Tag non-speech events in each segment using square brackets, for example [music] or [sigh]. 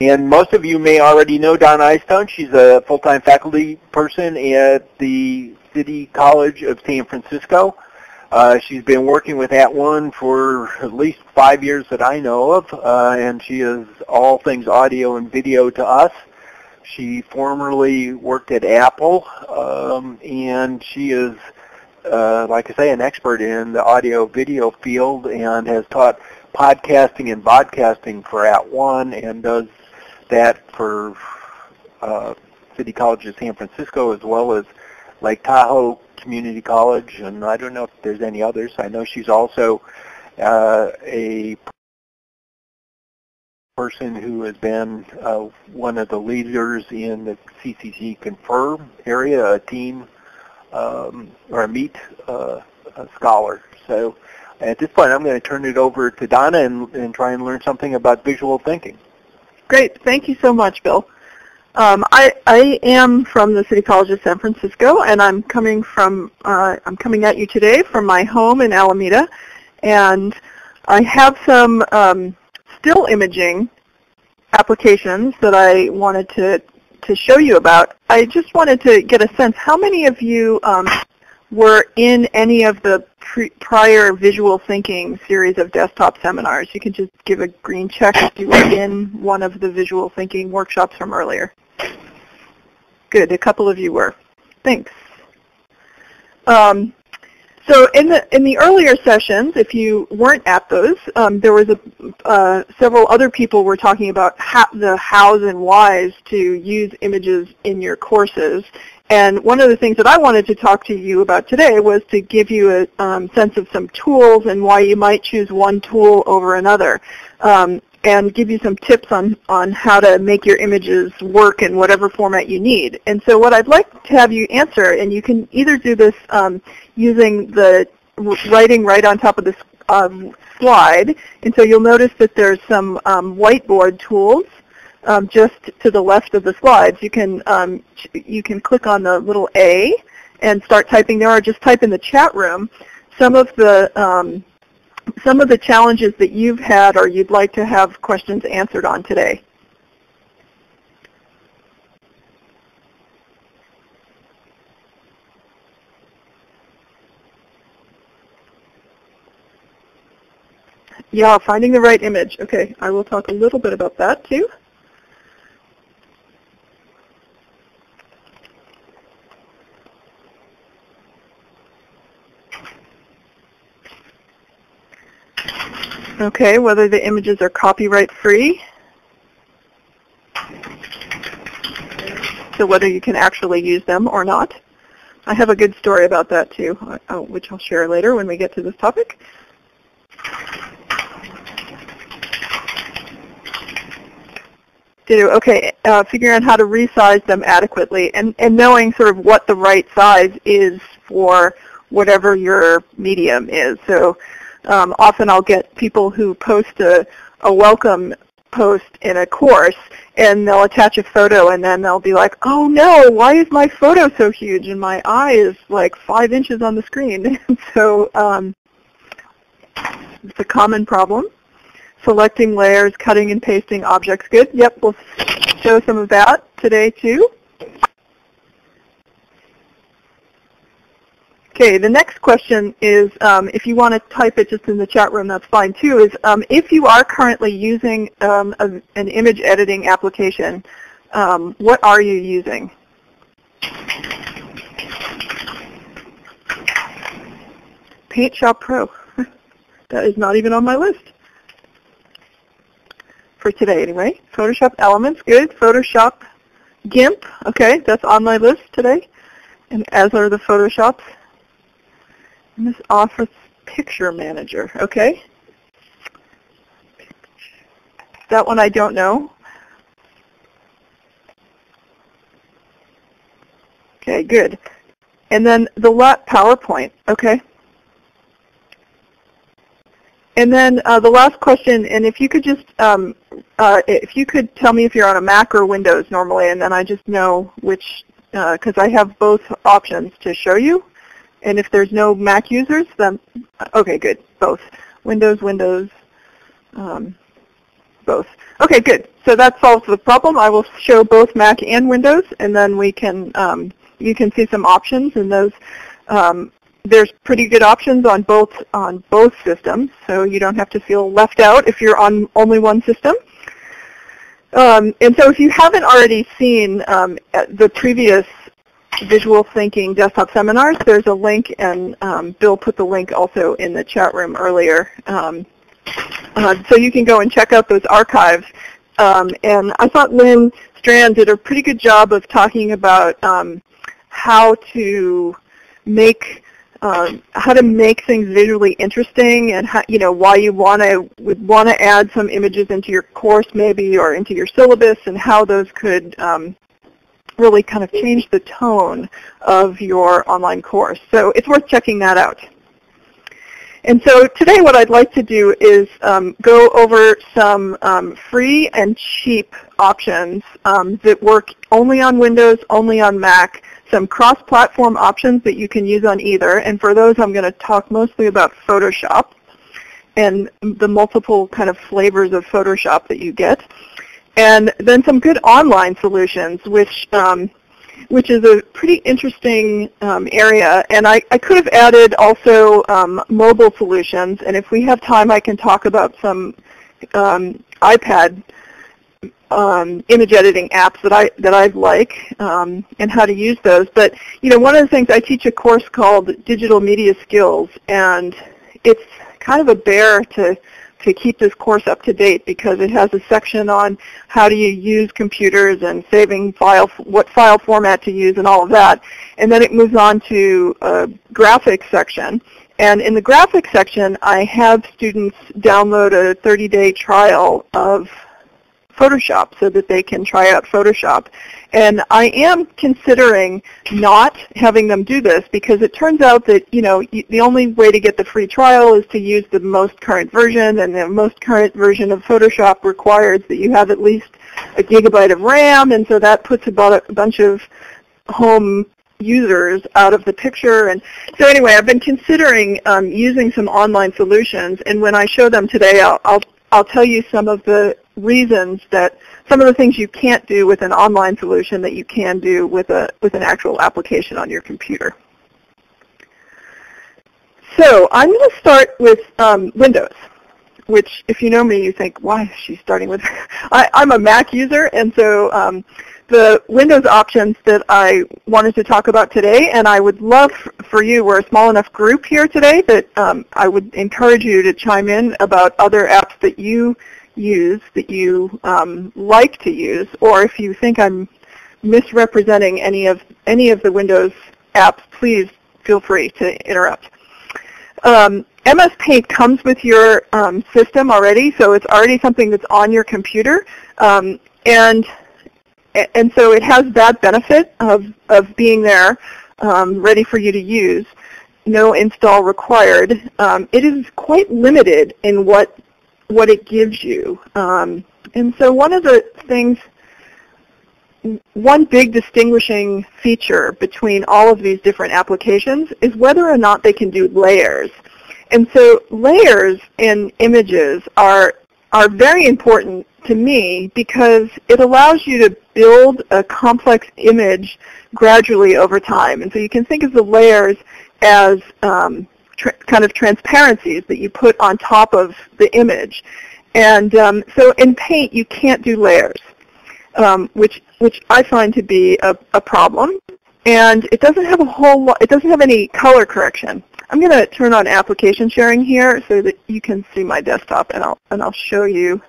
And most of you may already know Donna Eyestone. She's a full-time faculty person at the City College of San Francisco. Uh, she's been working with @ONE for at least five years that I know of, uh, and she is all things audio and video to us. She formerly worked at Apple, um, and she is, uh, like I say, an expert in the audio-video field and has taught podcasting and podcasting for At @ONE and does that for uh, City College of San Francisco as well as Lake Tahoe Community College, and I don't know if there's any others. I know she's also uh, a person who has been uh, one of the leaders in the CCC Confer area, a team um, or a meet uh, a scholar. So at this point, I'm going to turn it over to Donna and, and try and learn something about visual thinking. Great. Thank you so much, Bill. Um, I, I am from the City College of San Francisco, and I'm coming from uh, I'm coming at you today from my home in Alameda, and I have some um, still imaging applications that I wanted to to show you about. I just wanted to get a sense. How many of you um, were in any of the pre prior visual thinking series of desktop seminars? You can just give a green check if you were in one of the visual thinking workshops from earlier. Good, a couple of you were. Thanks. Um, so in the in the earlier sessions, if you weren't at those, um, there was a, uh, several other people were talking about how, the hows and whys to use images in your courses. And one of the things that I wanted to talk to you about today was to give you a um, sense of some tools and why you might choose one tool over another. Um, and give you some tips on, on how to make your images work in whatever format you need. And so what I'd like to have you answer, and you can either do this um, using the writing right on top of this um, slide, and so you'll notice that there's some um, whiteboard tools um, just to the left of the slides. You can, um, you can click on the little A and start typing there, or just type in the chat room. Some of the um, some of the challenges that you've had or you'd like to have questions answered on today. Yeah, finding the right image. Okay, I will talk a little bit about that too. Okay, whether the images are copyright free. So whether you can actually use them or not. I have a good story about that too, uh, which I'll share later when we get to this topic. Do okay, uh, figuring out how to resize them adequately and, and knowing sort of what the right size is for whatever your medium is. So um, often I'll get people who post a, a welcome post in a course and they'll attach a photo and then they'll be like, oh no, why is my photo so huge and my eye is like five inches on the screen. [laughs] so um, it's a common problem. Selecting layers, cutting and pasting objects. Good. Yep, we'll show some of that today too. Okay, the next question is, um, if you want to type it just in the chat room, that's fine too, is um, if you are currently using um, a, an image editing application, um, what are you using? Paint Shop Pro. [laughs] that is not even on my list for today anyway. Photoshop Elements, good. Photoshop GIMP, okay, that's on my list today. And as are the Photoshops. This Office Picture Manager, okay? That one I don't know. Okay, good. And then the lot PowerPoint, okay? And then uh, the last question, and if you could just, um, uh, if you could tell me if you're on a Mac or Windows normally, and then I just know which, because uh, I have both options to show you. And if there's no Mac users, then, okay, good, both. Windows, Windows, um, both. Okay, good. So that solves the problem. I will show both Mac and Windows, and then we can um, you can see some options, and those um, there's pretty good options on both on both systems, so you don't have to feel left out if you're on only one system. Um, and so if you haven't already seen um, the previous visual thinking desktop seminars, there's a link, and um, Bill put the link also in the chat room earlier. Um, uh, so you can go and check out those archives. Um, and I thought Lynn Strand did a pretty good job of talking about um, how to make um, how to make things visually interesting and how, you know why you want to would want to add some images into your course maybe or into your syllabus and how those could um, really kind of change the tone of your online course. So it's worth checking that out. And so today what I'd like to do is um, go over some um, free and cheap options um, that work only on Windows, only on Mac, some cross-platform options that you can use on either. And for those I'm going to talk mostly about Photoshop and the multiple kind of flavors of Photoshop that you get. And then some good online solutions, which um, which is a pretty interesting um, area. And I, I, could have added also um, mobile solutions. And if we have time, I can talk about some um, iPad um, image editing apps that I that I like um, and how to use those. But you know, one of the things I teach a course called Digital Media Skills, and it's kind of a bear to to keep this course up to date because it has a section on how do you use computers and saving file, what file format to use and all of that. And then it moves on to a graphics section. And in the graphics section, I have students download a 30-day trial of Photoshop so that they can try out Photoshop. And I am considering not having them do this because it turns out that, you know, the only way to get the free trial is to use the most current version and the most current version of Photoshop requires that you have at least a gigabyte of RAM and so that puts a bunch of home users out of the picture. And so anyway, I've been considering um, using some online solutions and when I show them today, I'll, I'll I'll tell you some of the reasons that some of the things you can't do with an online solution that you can do with a with an actual application on your computer. So I'm going to start with um, Windows, which if you know me, you think, why is she starting with? [laughs] I, am a Mac user, and so um, the Windows options that I wanted to talk about today, and I would love for you, we're a small enough group here today that um, I would encourage you to chime in about other apps that you use, that you um, like to use, or if you think I'm misrepresenting any of any of the Windows apps, please feel free to interrupt. Um, MS Paint comes with your um, system already, so it's already something that's on your computer, um, and and so it has that benefit of of being there, um, ready for you to use. No install required. Um, it is quite limited in what what it gives you. Um, and so one of the things, one big distinguishing feature between all of these different applications is whether or not they can do layers. And so layers in images are, are very important to me because it allows you to build a complex image gradually over time. And so you can think of the layers as um, kind of transparencies that you put on top of the image. And um, so in Paint, you can't do layers, um, which which I find to be a, a problem. And it doesn't have a whole lot. It doesn't have any color correction. I'm going to turn on application sharing here so that you can see my desktop, and I'll and I'll show you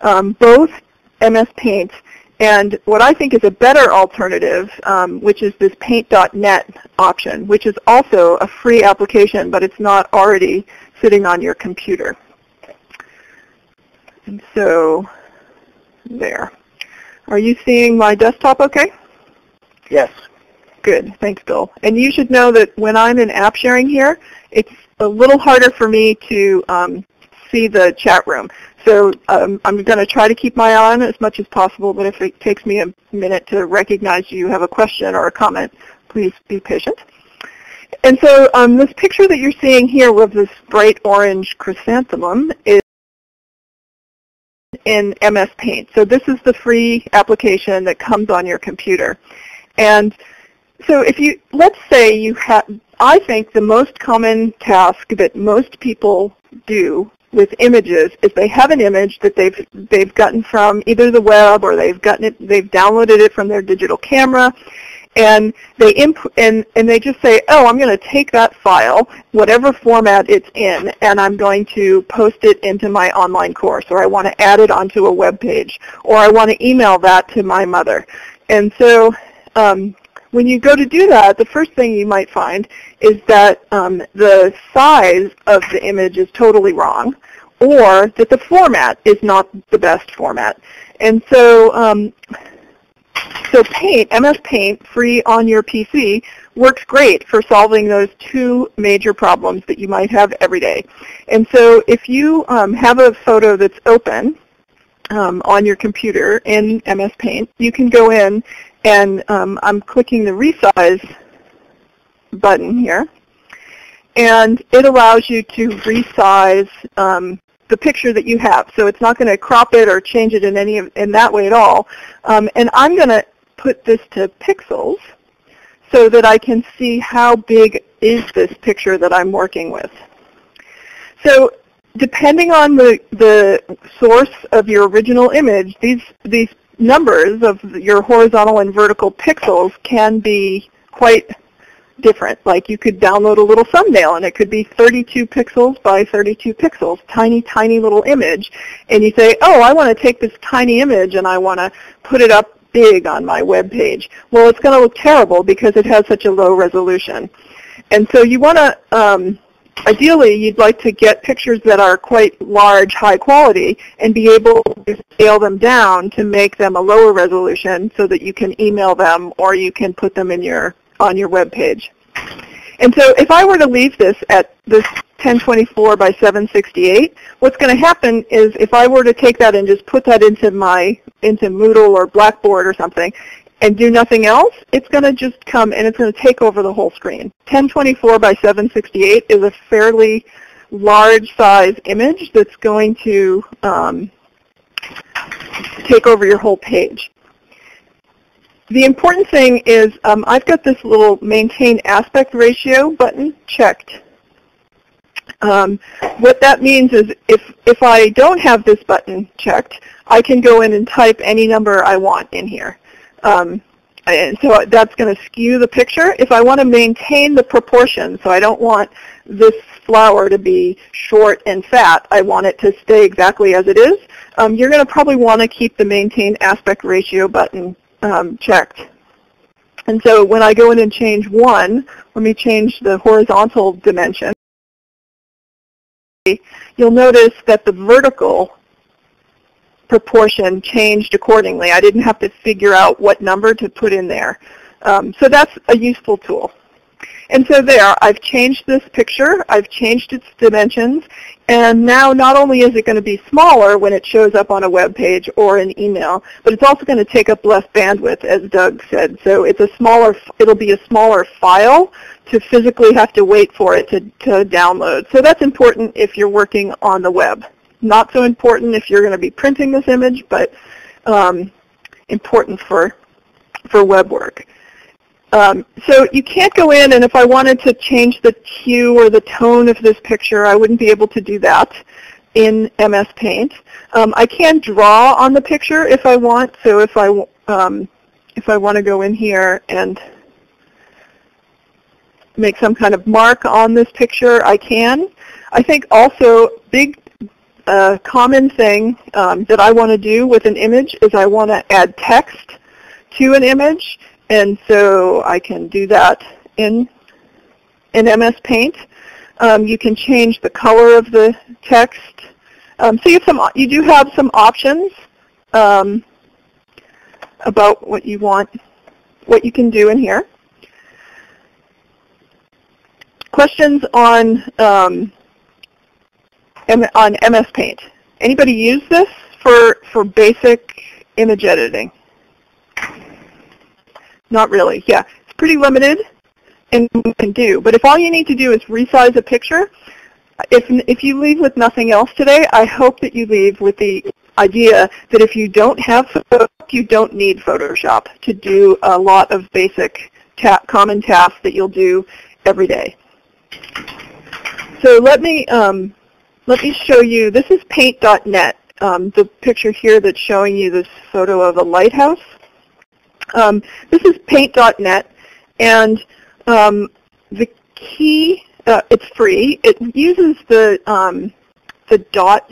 um, both MS Paint and what I think is a better alternative, um, which is this paint.net option, which is also a free application, but it's not already sitting on your computer. And so there. Are you seeing my desktop okay? Yes. Good. Thanks, Bill. And you should know that when I'm in app sharing here, it's a little harder for me to um, see the chat room. So um, I'm going to try to keep my eye on it as much as possible, but if it takes me a minute to recognize you have a question or a comment, please be patient. And so um, this picture that you're seeing here with this bright orange chrysanthemum is in MS Paint. So this is the free application that comes on your computer. And so if you, let's say you have, I think the most common task that most people do with images is they have an image that they've they've gotten from either the web or they've gotten it they've downloaded it from their digital camera and they imp- and and they just say, "Oh, I'm going to take that file, whatever format it's in, and I'm going to post it into my online course, or I want to add it onto a web page, or I want to email that to my mother." And so, um, when you go to do that, the first thing you might find is that um, the size of the image is totally wrong, or that the format is not the best format. And so um, so Paint, MS Paint, free on your PC, works great for solving those two major problems that you might have every day. And so if you um, have a photo that's open um, on your computer in MS Paint, you can go in and um, I'm clicking the resize button here. And it allows you to resize um, the picture that you have. So it's not going to crop it or change it in any in that way at all. Um, and I'm going to put this to pixels so that I can see how big is this picture that I'm working with. So depending on the, the source of your original image, these, these numbers of your horizontal and vertical pixels can be quite different. Like you could download a little thumbnail and it could be 32 pixels by 32 pixels, tiny, tiny little image. And you say, oh, I want to take this tiny image and I want to put it up big on my web page. Well, it's going to look terrible because it has such a low resolution. And so you want to, um, ideally, you'd like to get pictures that are quite large, high quality, and be able to scale them down to make them a lower resolution so that you can email them or you can put them in your on your web page. And so if I were to leave this at this 1024 by 768, what's going to happen is if I were to take that and just put that into my into Moodle or Blackboard or something and do nothing else, it's going to just come and it's going to take over the whole screen. 1024 by 768 is a fairly large size image that's going to um, take over your whole page. The important thing is um, I've got this little maintain aspect ratio button checked. Um, what that means is if, if I don't have this button checked, I can go in and type any number I want in here. Um, so that's going to skew the picture. If I want to maintain the proportion, so I don't want this flower to be short and fat, I want it to stay exactly as it is, um, you're going to probably want to keep the maintain aspect ratio button um, checked. And so when I go in and change one, let me change the horizontal dimension. You'll notice that the vertical proportion changed accordingly. I didn't have to figure out what number to put in there. Um, so that's a useful tool. And so there, I've changed this picture, I've changed its dimensions, and now not only is it going to be smaller when it shows up on a web page or an email, but it's also going to take up less bandwidth, as Doug said. So it's a smaller, it'll be a smaller file to physically have to wait for it to, to download. So that's important if you're working on the web. Not so important if you're going to be printing this image, but um, important for, for web work. Um, so you can't go in and if I wanted to change the hue or the tone of this picture, I wouldn't be able to do that in MS Paint. Um, I can draw on the picture if I want. So if I um, if I want to go in here and make some kind of mark on this picture, I can. I think also big uh, common thing um, that I want to do with an image is I want to add text to an image and so I can do that in, in MS Paint. Um, you can change the color of the text. Um, so you, have some, you do have some options um, about what you want, what you can do in here. Questions on um, on MS Paint? Anybody use this for for basic image editing? Not really. Yeah, it's pretty limited in what you can do. But if all you need to do is resize a picture, if if you leave with nothing else today, I hope that you leave with the idea that if you don't have Photoshop, you don't need Photoshop to do a lot of basic ta common tasks that you'll do every day. So let me um, let me show you. This is Paint.net. Um, the picture here that's showing you this photo of a lighthouse. Um, this is Paint.net, and um, the key. Uh, it's free. It uses the um, the dot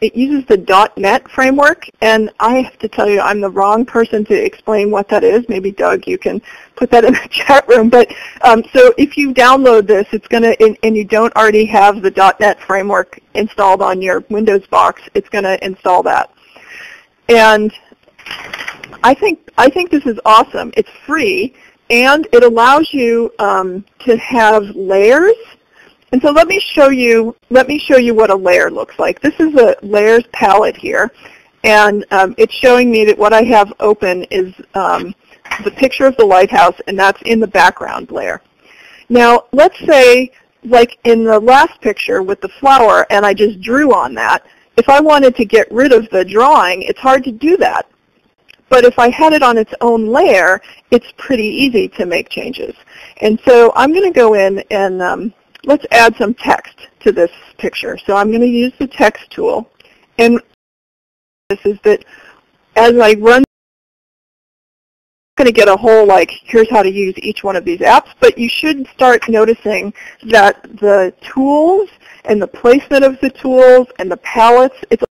it uses the .NET framework, and I have to tell you, I'm the wrong person to explain what that is. Maybe Doug, you can put that in the [laughs] chat room. But um, so if you download this, it's going to, and, and, you don't already have the .NET framework installed on your Windows box, it's going to install that. And I think I think this is awesome. It's free, and it allows you um, to have layers and so let me show you let me show you what a layer looks like. This is a layers palette here, and um, it's showing me that what I have open is um, the picture of the lighthouse, and that's in the background layer. Now let's say, like in the last picture with the flower, and I just drew on that. If I wanted to get rid of the drawing, it's hard to do that. But if I had it on its own layer, it's pretty easy to make changes. And so I'm going to go in and um, let's add some text to this picture. So I'm going to use the text tool. And this is that as I run, I'm going to get a whole like, here's how to use each one of these apps, but you should start noticing that the tools and the placement of the tools and the palettes, it's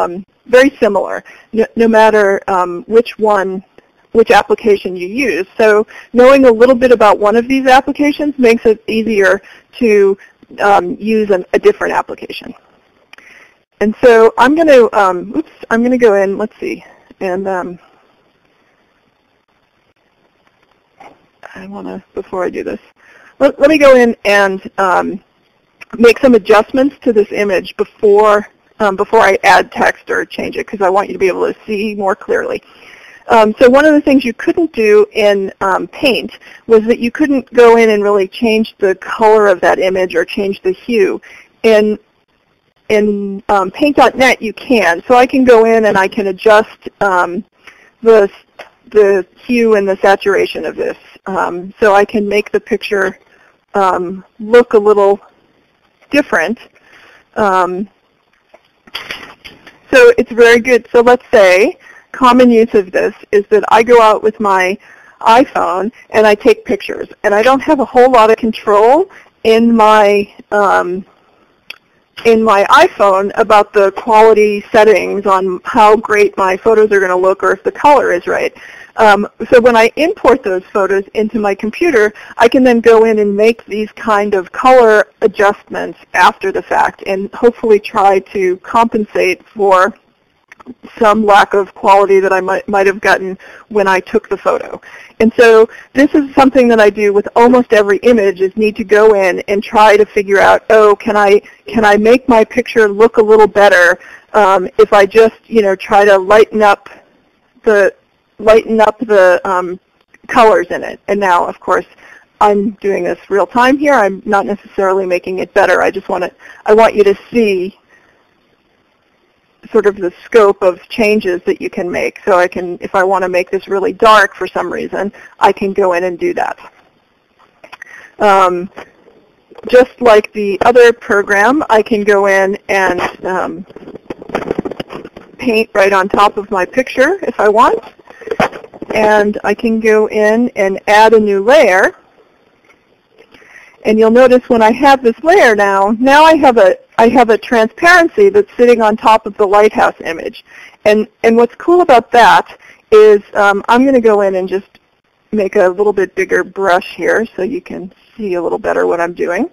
um, very similar, no, no matter um, which one which application you use. So knowing a little bit about one of these applications makes it easier to um, use an, a different application. And so I'm going to, um, oops, I'm going to go in, let's see, and um, I want to, before I do this, let, let me go in and um, make some adjustments to this image before, um, before I add text or change it because I want you to be able to see more clearly. Um, so one of the things you couldn't do in um, Paint was that you couldn't go in and really change the color of that image or change the hue. In in um, Paint.net you can. So I can go in and I can adjust um, the the hue and the saturation of this. Um, so I can make the picture um, look a little different. so it's very good. So let's say common use of this is that I go out with my iPhone and I take pictures. And I don't have a whole lot of control in my um, in my iPhone about the quality settings on how great my photos are going to look or if the color is right. Um, so when I import those photos into my computer, I can then go in and make these kind of color adjustments after the fact and hopefully try to compensate for some lack of quality that I might, might have gotten when I took the photo. And so this is something that I do with almost every image is need to go in and try to figure out, oh, can I, can I make my picture look a little better um, if I just, you know, try to lighten up the, lighten up the um, colors in it. And now, of course, I'm doing this real time here. I'm not necessarily making it better. I just want to, I want you to see sort of the scope of changes that you can make. So I can, if I want to make this really dark for some reason, I can go in and do that. Um, just like the other program, I can go in and um, paint right on top of my picture if I want. And I can go in and add a new layer. And you'll notice when I have this layer now, now I have a I have a transparency that's sitting on top of the lighthouse image. And, and what's cool about that is um, I'm going to go in and just make a little bit bigger brush here so you can see a little better what I'm doing.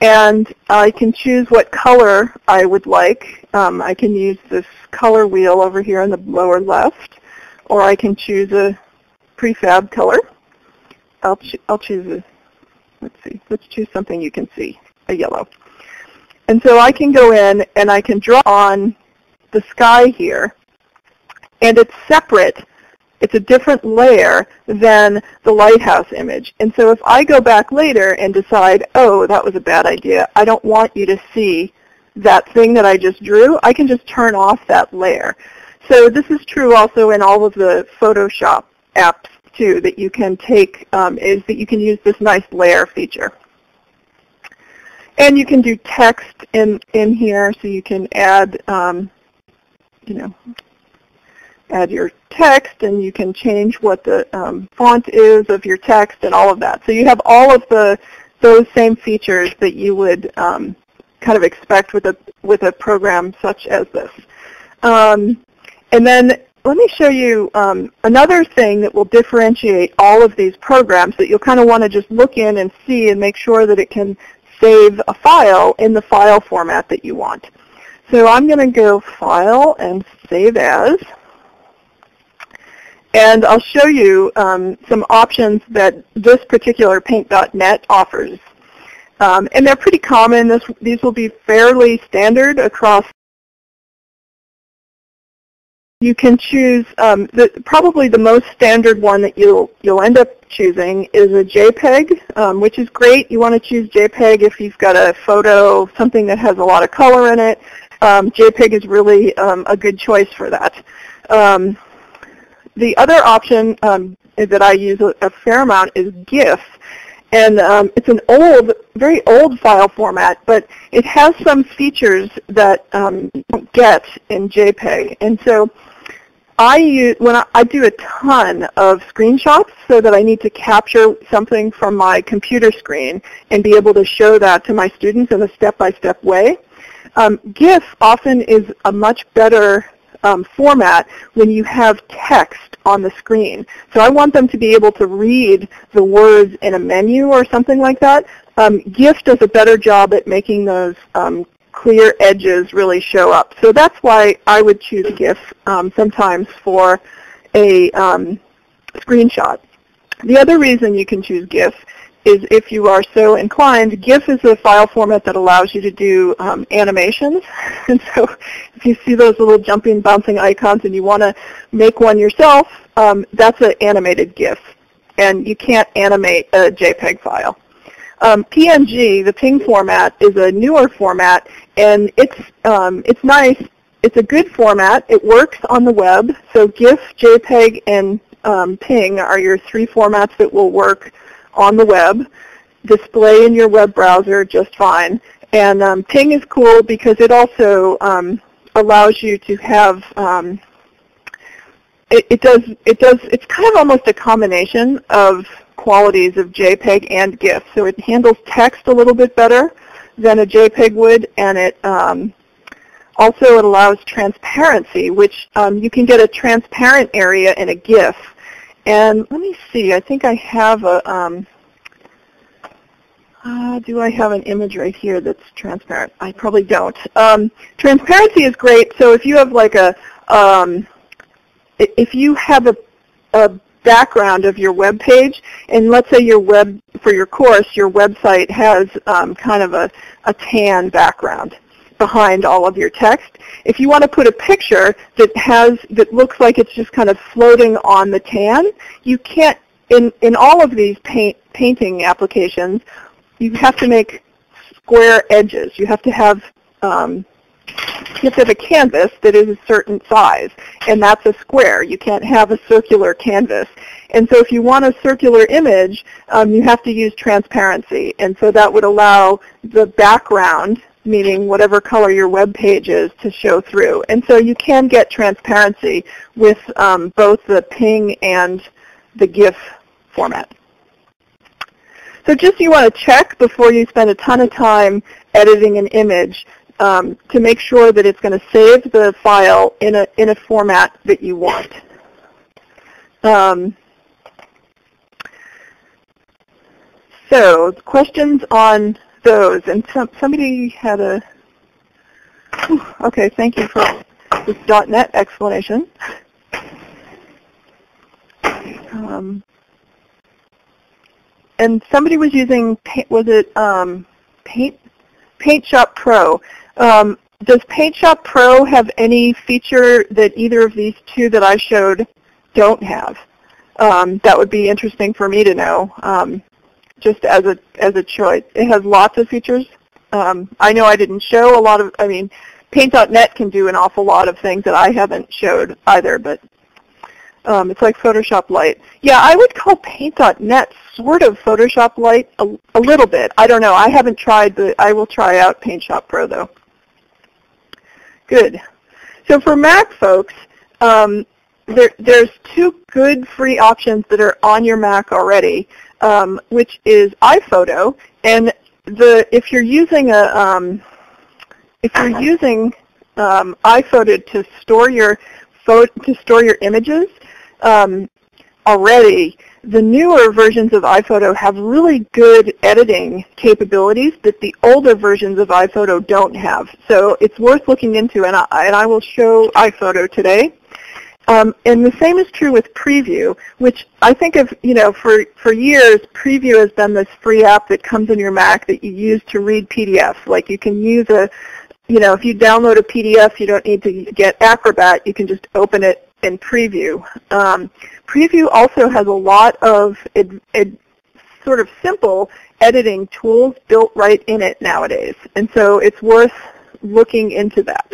And I can choose what color I would like. Um, I can use this color wheel over here in the lower left, or I can choose a prefab color. I'll, cho I'll choose a, let's see, let's choose something you can see, a yellow. And so I can go in and I can draw on the sky here, and it's separate. It's a different layer than the lighthouse image. And so if I go back later and decide, oh, that was a bad idea, I don't want you to see that thing that I just drew, I can just turn off that layer. So this is true also in all of the Photoshop apps too, that you can take, um, is that you can use this nice layer feature. And you can do text in, in here, so you can add, um, you know, add your text and you can change what the um, font is of your text and all of that. So you have all of the those same features that you would um, kind of expect with a with a program such as this. Um, and then let me show you um, another thing that will differentiate all of these programs that you'll kind of want to just look in and see and make sure that it can save a file in the file format that you want. So I'm going to go File and Save As. And I'll show you um, some options that this particular Paint.net offers. Um, and they're pretty common. This, these will be fairly standard across you can choose um, the, probably the most standard one that you'll you'll end up choosing is a JPEG, um, which is great. You want to choose JPEG if you've got a photo, something that has a lot of color in it. Um, JPEG is really um, a good choice for that. Um, the other option um, that I use a, a fair amount is GIF. And it's an old, very old file format, but it has some features that um, you don't get in JPEG. And so I use, when I, I do a ton of screenshots so that I need to capture something from my computer screen and be able to show that to my students in a step-by-step -step way. Um, GIF often is a much better um, format when you have text on the screen. So I want them to be able to read the words in a menu or something like that. Um, GIF does a better job at making those um, clear edges really show up. So that's why I would choose GIF um, sometimes for a um, screenshot. The other reason you can choose GIF is if you are so inclined, GIF is a file format that allows you to do um, animations. [laughs] And so if you see those little jumping, bouncing icons and you want to make one yourself, um, that's an animated GIF. And you can't animate a JPEG file. Um, PNG, the PNG format, is a newer format, and it's um, it's nice. It's a good format. It works on the web. So GIF, JPEG, and um, PNG are your three formats that will work on the web, display in your web browser just fine. And um, PNG is cool because it also um, allows you to have um, it, it, does it does it's kind of almost a combination of qualities of JPEG and GIF. So it handles text a little bit better than a JPEG would, and it um, also it allows transparency, which um, you can get a transparent area in a GIF and let me see, I think I have a, um, uh, do I have an image right here that's transparent? I probably don't. Um, transparency is great. So if you have like a, um, if you have a, a background of your web page, and let's say your web, for your course, your website has um, kind of a, a tan background behind all of your text. If you want to put a picture that has that looks like it's just kind of floating on the tan, you can't in in all of these paint painting applications, you have to make square edges. You have to have um, you have to have a canvas that is a certain size, and that's a square. You can't have a circular canvas. And so if you want a circular image, um, you have to use transparency. And so that would allow the background meaning whatever color your web page is to show through. And so you can get transparency with um, both the PNG and the GIF format. So just you want to check before you spend a ton of time editing an image um, to make sure that it's going to save the file in a, in a format that you want. Um, so questions on those. And some, somebody had a, okay, thank you for this .NET explanation. Um, and somebody was using, was it um, Paint, Paint Shop Pro. Um, does Paint Shop Pro have any feature that either of these two that I showed don't have? Um, that would be interesting for me to know. Um, just as a as a choice. It has lots of features. um, I know I didn't show a lot of, I mean, Paint.net can do an awful lot of things that I haven't showed either, but um, it's like Photoshop Lite. Yeah, I would call Paint.net sort of Photoshop Lite a, a little bit. I don't know. I haven't tried, but I will try out Paint Shop Pro though. Good. So for Mac folks, um, there, there's two good free options that are on your Mac already, um, which is iPhoto, and the if you're using a um, if you're using um, iPhoto to store your to store your images um, already, the newer versions of iPhoto have really good editing capabilities that the older versions of iPhoto don't have. So it's worth looking into, and I, and I will show iPhoto today. Um, and the same is true with Preview, which I think of, you know, for, for years, Preview has been this free app that comes in your Mac that you use to read PDFs. Like you can use a, you know, if you download a PDF, you don't need to get Acrobat. You can just open it in Preview. Um, Preview also has a lot of ed, ed, sort of simple editing tools built right in it nowadays. And so it's worth looking into that.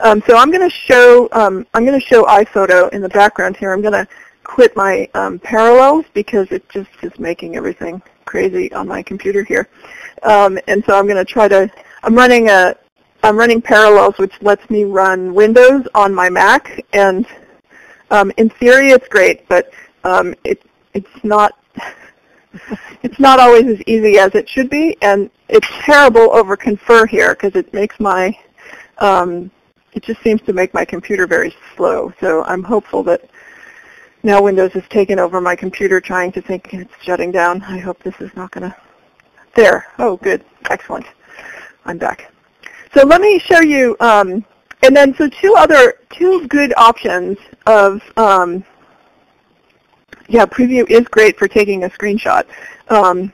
Um, so I'm going to show um, I'm going to show iPhoto in the background here. I'm going to quit my um, parallels because it just is making everything crazy on my computer here. Um, and so I'm going to try to I'm running a I'm running Parallels, which lets me run Windows on my Mac, and um, in theory it's great, but um, it it's not [laughs] it's not always as easy as it should be, and it's terrible over Confer here because it makes my um, it just seems to make my computer very slow. So I'm hopeful that now Windows has taken over my computer trying to think it's shutting down. I hope this is not going to... There. Oh, good. Excellent. I'm back. So let me show you, um, and then so two other, two good options of, um, yeah, Preview is great for taking a screenshot. Um,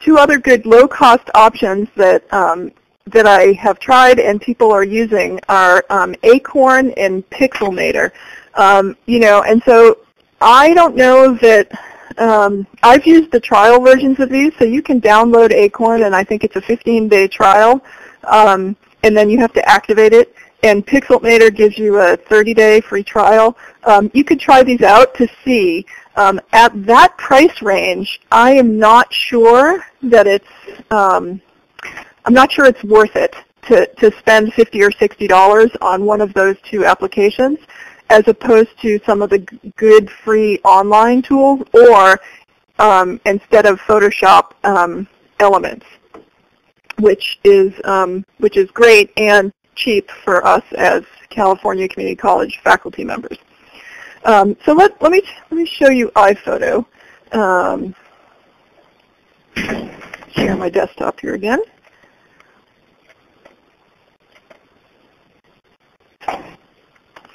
two other good low-cost options that um, that I have tried and people are using are um, Acorn and Pixelmator. Um, you know, and so I don't know that um, I've used the trial versions of these, so you can download Acorn, and I think it's a 15-day trial, um, and then you have to activate it. And Pixelmator gives you a 30-day free trial. Um, you could try these out to see. Um, at that price range, I am not sure that it's um, I'm not sure it's worth it to, to spend 50 or $60 on one of those two applications as opposed to some of the good free online tools or um, instead of Photoshop um, Elements, which is, um, which is great and cheap for us as California Community College faculty members. Um, so let, let, me, let me show you iPhoto. Um, share my desktop here again.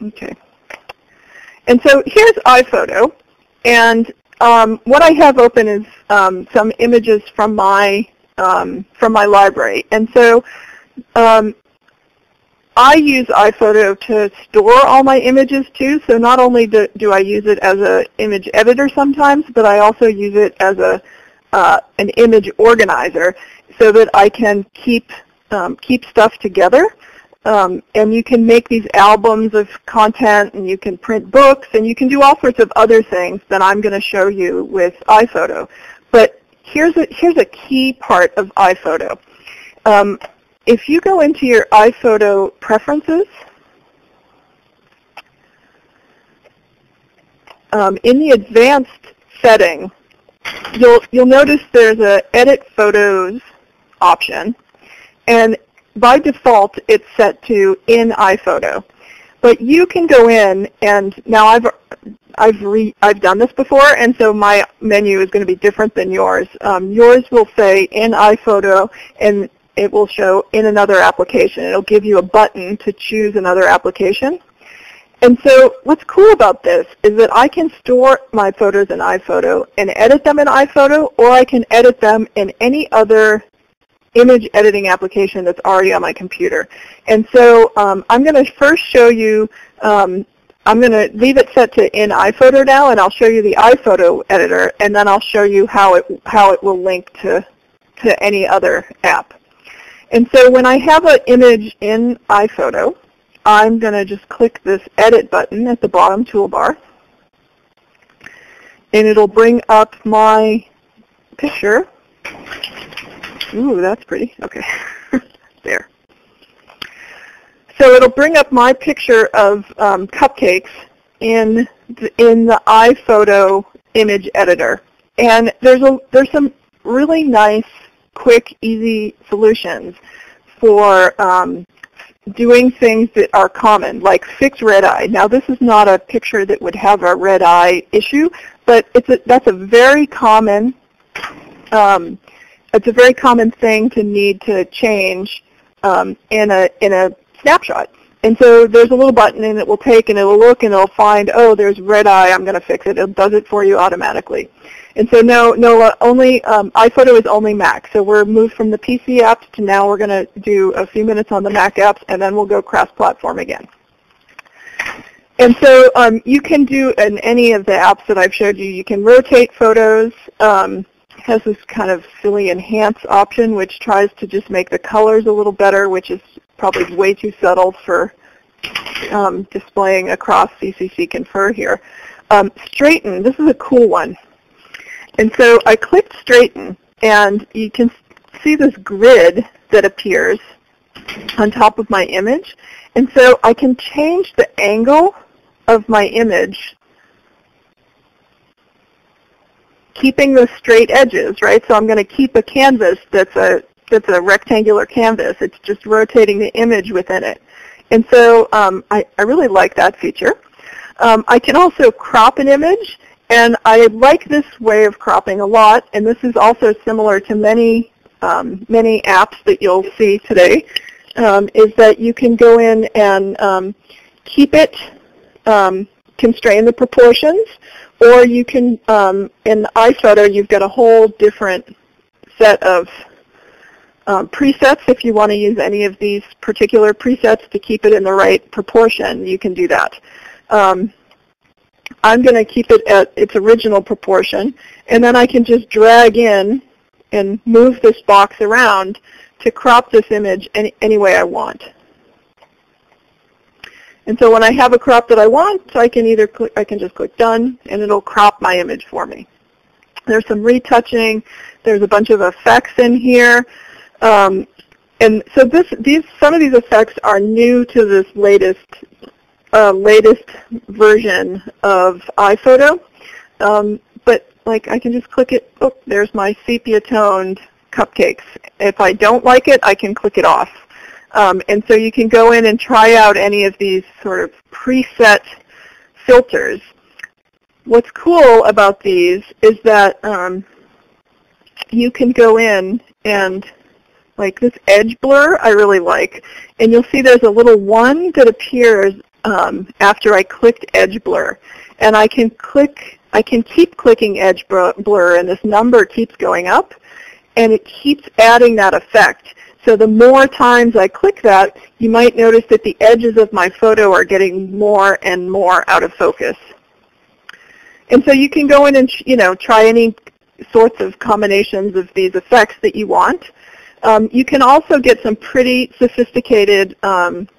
Okay. And so here's iPhoto. And um, what I have open is um, some images from my um, from my library. And so um, I use iPhoto to store all my images too. So not only do, do I use it as an image editor sometimes, but I also use it as a uh, an image organizer so that I can keep um, keep stuff together. Um, and you can make these albums of content and you can print books and you can do all sorts of other things that I'm going to show you with iPhoto. But here's a, here's a key part of iPhoto. Um, if you go into your iPhoto preferences, um, in the advanced setting, you'll, you'll notice there's a edit photos option. And by default, it's set to in iPhoto. But you can go in, and now I've I've re, I've done this before, and so my menu is going to be different than yours. Um, yours will say in iPhoto, and it will show in another application. It'll give you a button to choose another application. And so what's cool about this is that I can store my photos in iPhoto and edit them in iPhoto, or I can edit them in any other image editing application that's already on my computer. And so um, I'm going to first show you, um, I'm going to leave it set to in iPhoto now, and I'll show you the iPhoto editor, and then I'll show you how it, how it will link to, to any other app. And so when I have an image in iPhoto, I'm going to just click this Edit button at the bottom toolbar. And it'll bring up my picture. Ooh, that's pretty. Okay. [laughs] there. So it'll bring up my picture of um, cupcakes in the, in the iPhoto image editor. And there's a there's some really nice, quick, easy solutions for um, doing things that are common, like fix red eye. Now this is not a picture that would have a red eye issue, but it's a, that's a very common um, it's a very common thing to need to change um, in a in a snapshot. And so there's a little button and it will take and it will look and it'll find, oh, there's red eye, I'm going to fix it. It does it for you automatically. And so no, no, only um, iPhoto is only Mac. So we're moved from the PC apps to now we're going to do a few minutes on the Mac apps and then we'll go cross-platform again. And so um, you can do in any of the apps that I've showed you, you can rotate photos. Um, has this kind of silly enhance option which tries to just make the colors a little better, which is probably way too subtle for um, displaying across CCC Confer here. Um, straighten, this is a cool one. And so I clicked straighten, and you can see this grid that appears on top of my image. And so I can change the angle of my image keeping the straight edges, right? So I'm going to keep a canvas that's a that's a rectangular canvas. It's just rotating the image within it. And so um, I, I really like that feature. Um, I can also crop an image, and I like this way of cropping a lot, and this is also similar to many, um, many apps that you'll see today, um, is that you can go in and um, keep it, um, constrain the proportions, or you can, in iPhoto, you've got a whole different set of um, presets. If you want to use any of these particular presets to keep it in the right proportion, you can do that. Um, I'm going to keep it at its original proportion, and then I can just drag in and move this box around to crop this image any, any way I want. And so when I have a crop that I want, I can either click, I can just click done and it'll crop my image for me. There's some retouching. There's a bunch of effects in here. Um, and so this, these, some of these effects are new to this latest, uh, latest version of iPhoto. Um, but like I can just click it. Oh, there's my sepia toned cupcakes. If I don't like it, I can click it off. Um, and so you can go in and try out any of these sort of preset filters. What's cool about these is that um, you can go in and like this edge blur I really like. And you'll see there's a little one that appears um, after I clicked edge blur. And I can click, I can keep clicking edge blur and this number keeps going up and it keeps adding that effect. So the more times I click that, you might notice that the edges of my photo are getting more and more out of focus. And so you can go in and you know try any sorts of combinations of these effects that you want. Um, you can also get some pretty sophisticated um,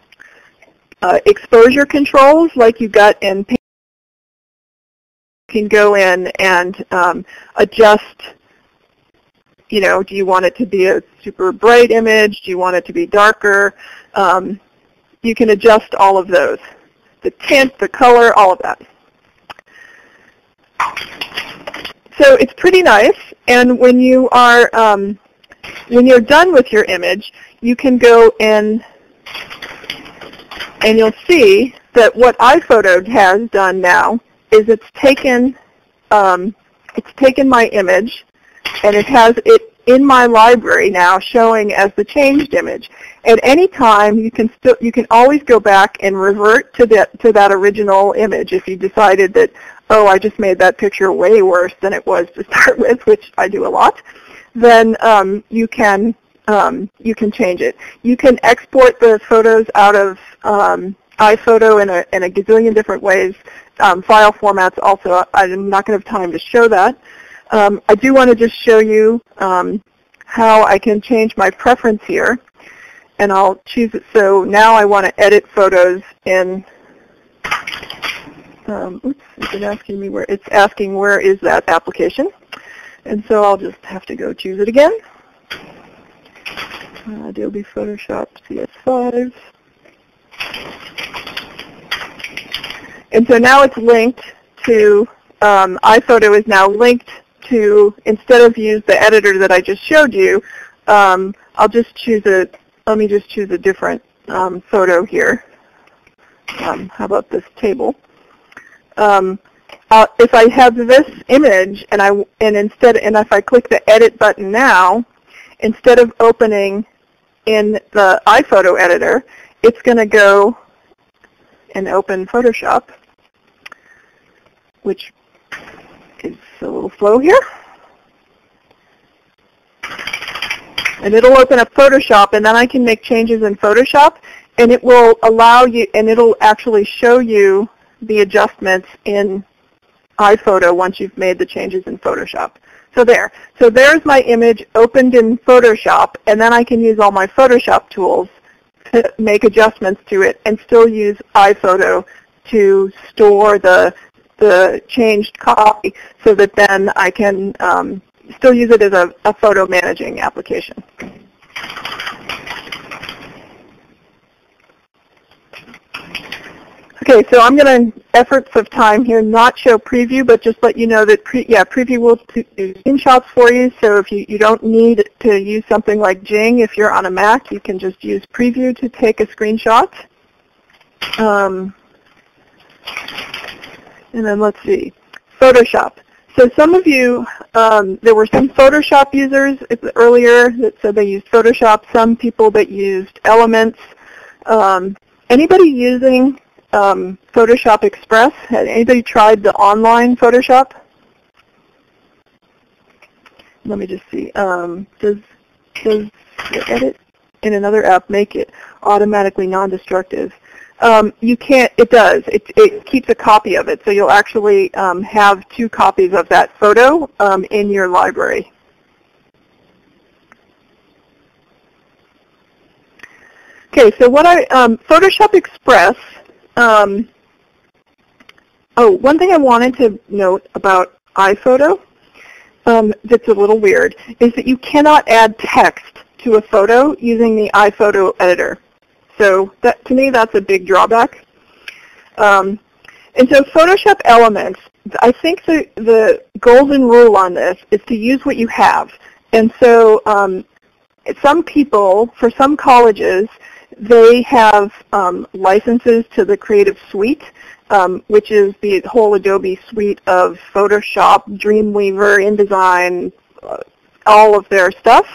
uh, exposure controls like you got in. You can go in and um, adjust you know, do you want it to be a super bright image? Do you want it to be darker? Um, you can adjust all of those. The tint, the color, all of that. So it's pretty nice. And when you are um, when you're done with your image, you can go in and you'll see that what iPhoto has done now is it's taken um, it's taken my image and it has it in my library now showing as the changed image. At any time, you can still you can always go back and revert to that to that original image if you decided that oh I just made that picture way worse than it was to [laughs] start with, which I do a lot. Then um, you can um, you can change it. You can export the photos out of um, iPhoto in a, in a gazillion different ways. Um, file formats also, I'm not going to have time to show that. Um, I do want to just show you um, how I can change my preference here. And I'll choose it. So now I want to edit photos in, oops, is it asking me where, it's asking where is that application. And so I'll just have to go choose it again. Uh, Adobe Photoshop CS5. And so now it's linked to, um, iPhoto is now linked to, instead of use the editor that I just showed you, um, I'll just choose a, let me just choose a different um, photo here. Um, how about this table? Um, uh, if I have this image and I and instead and if I click the edit button now, instead of opening in the iPhoto editor, it's going to go and open Photoshop, which is a little slow here. And it'll open up Photoshop, and then I can make changes in Photoshop, and it will allow you, and it'll actually show you the adjustments in iPhoto once you've made the changes in Photoshop. So there. So there's my image opened in Photoshop, and then I can use all my Photoshop tools to make adjustments to it and still use iPhoto to store the the changed copy so that then I can um, still use it as a, a photo managing application. Okay, so I'm going to, efforts of time here, not show preview, but just let you know that, pre, yeah, preview will do screenshots for you. So if you, you don't need to use something like Jing, if you're on a Mac, you can just use preview to take a screenshot. Um, and then let's see, Photoshop. So some of you, um, there were some Photoshop users earlier that said they used Photoshop, some people that used Elements. Um, anybody using um, Photoshop Express? Had anybody tried the online Photoshop? Let me just see. Um, does does the edit in another app make it automatically non-destructive? Um, you can't. It does. It, it keeps a copy of it, so you'll actually um, have two copies of that photo um, in your library. Okay, so what I um, Photoshop Express um, oh, one thing I wanted to note about iPhoto um, that's a little weird is that you cannot add text to a photo using the iPhoto editor. So that, to me, that's a big drawback. Um, and so Photoshop Elements, I think the, the golden rule on this is to use what you have. And so um, some people, for some colleges, they have um, licenses to the Creative Suite, um, which is the whole Adobe suite of Photoshop, Dreamweaver, InDesign, uh, all of their stuff.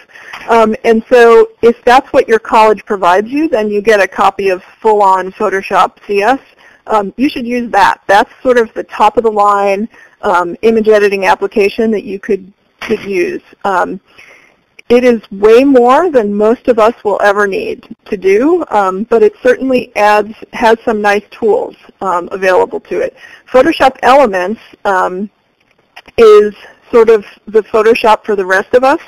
Um, and so if that's what your college provides you, then you get a copy of full-on Photoshop CS. Um, you should use that. That's sort of the top of the line um, image editing application that you could, could use. Um, it is way more than most of us will ever need to do, um, but it certainly adds has some nice tools um, available to it. Photoshop Elements um, is sort of the Photoshop for the rest of us,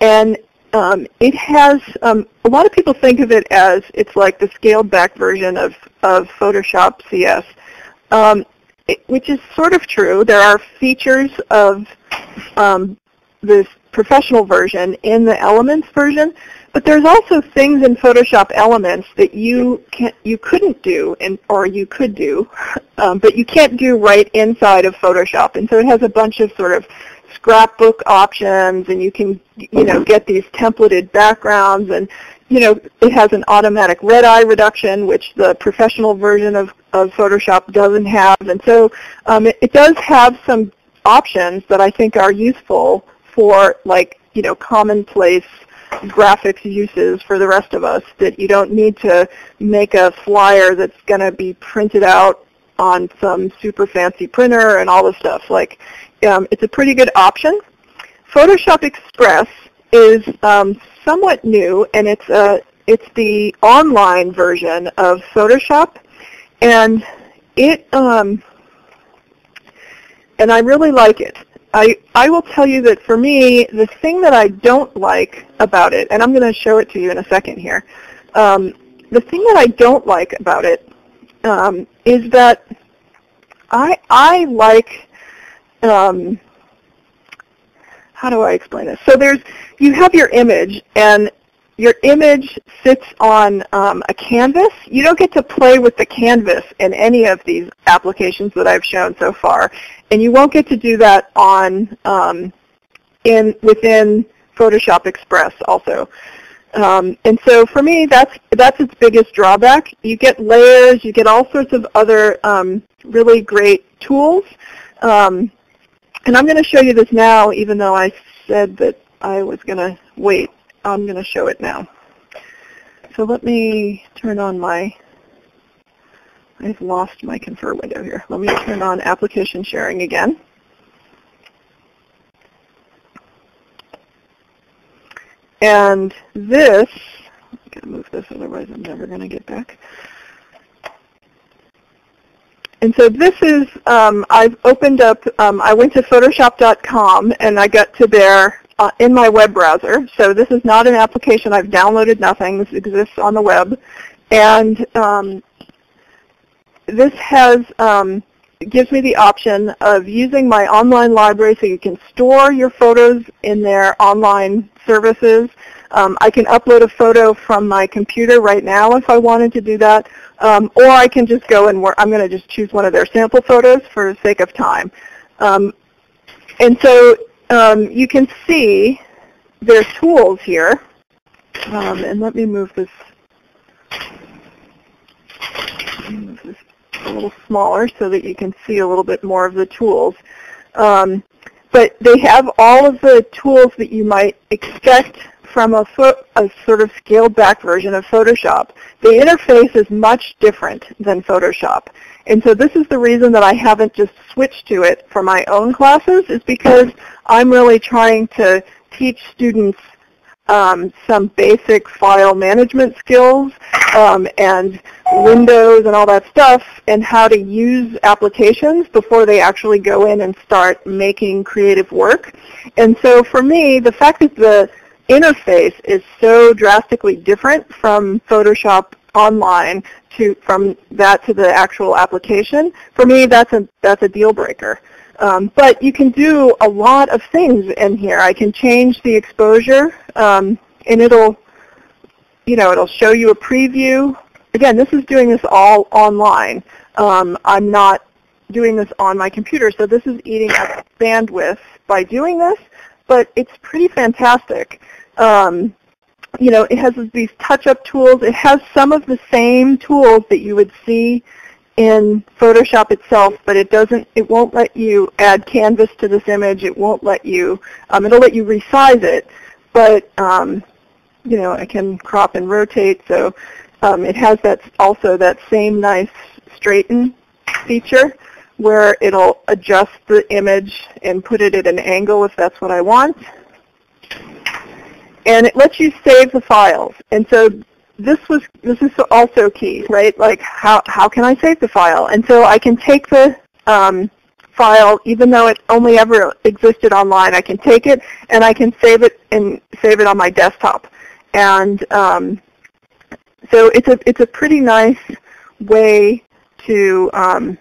and um, it has um, a lot of people think of it as it's like the scaled back version of of Photoshop CS, um, it, which is sort of true. There are features of this professional version in the Elements version, but there's also things in Photoshop Elements that you can you couldn't do, and or you could do, [laughs] um, but you can't do right inside of Photoshop. And so it has a bunch of sort of scrapbook options, and you can you know get these templated backgrounds, and you know it has an automatic red eye reduction, which the professional version of of Photoshop doesn't have. And so um, it, it does have some options that I think are useful for like, you know, commonplace graphics uses for the rest of us that you don't need to make a flyer that's going to be printed out on some super fancy printer and all this stuff. Like, um, it's a pretty good option. Photoshop Express is um, somewhat new, and it's a it's the online version of Photoshop, and it um, and I really like it. I, I will tell you that for me, the thing that I don't like about it, and I'm going to show it to you in a second here, um, the thing that I don't like about it um, is that I, I like, um, how do I explain this? So there's, you have your image, and your image sits on um, a canvas. You don't get to play with the canvas in any of these applications that I've shown so far, and you won't get to do that on um, in within Photoshop Express also. Um, and so for me, that's that's its biggest drawback. You get layers, you get all sorts of other um, really great tools. Um, and I'm going to show you this now, even though I said that I was going to wait. I'm going to show it now. So let me turn on my, I've lost my confer window here. Let me turn on application sharing again. And this, I'm going to move this, otherwise I'm never going to get back. And so this is, um, I've opened up, um, I went to Photoshop.com and I got to there uh, in my web browser. So this is not an application. I've downloaded nothing. This exists on the web. And um, this has um, gives me the option of using my online library so you can store your photos in their online services. Um, I can upload a photo from my computer right now if I wanted to do that. Um, or I can just go and work. I'm going to just choose one of their sample photos for the sake of time. Um, and so um, you can see their tools here. Um, and let me move this, a little smaller so that you can see a little bit more of the tools. Um, but they have all of the tools that you might expect from a, a, sort of scaled back version of Photoshop. The interface is much different than Photoshop. And so this is the reason that I haven't just switched to it for my own classes is because I'm really trying to teach students um, some basic file management skills um, and Windows and all that stuff and how to use applications before they actually go in and start making creative work. And so for me, the fact that the interface is so drastically different from Photoshop online to from that to the actual application, for me that's a that's a deal breaker. Um, but you can do a lot of things in here. I can change the exposure, um, and it'll, you know, it'll show you a preview. Again, this is doing this all online. Um, I'm not doing this on my computer, so this is eating up bandwidth by doing this, but it's pretty fantastic. Um, you know, it has these touch-up tools. It has some of the same tools that you would see in Photoshop itself, but it doesn't, it won't let you add canvas to this image. It won't let you, um, it'll let you resize it, but, um, you know, I can crop and rotate, so um, it has that also that same nice straighten feature where it'll adjust the image and put it at an angle if that's what I want. And it lets you save the files. And so this was this is also key, right? Like how how can I save the file? And so I can take the um, file, even though it only ever existed online, I can take it and I can save it and save it on my desktop. And um, so it's a it's a pretty nice way to um,